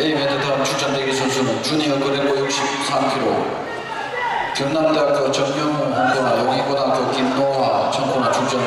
A매드 다음 출전대기 선수는 주니어 그레고 63kg 경남대학교 정영호 홍코나 용인고등학교 김노아 청코나 출전.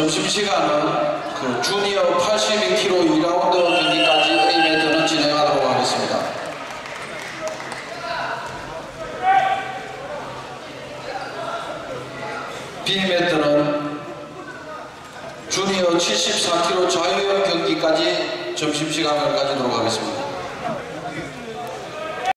점심시간은 그 주니어 82kg 2라운드 경기까지 A매트는 진행하도록 하겠습니다. B매트는 주니어 74kg 자유형 경기까지 점심시간을 가지도록 하겠습니다.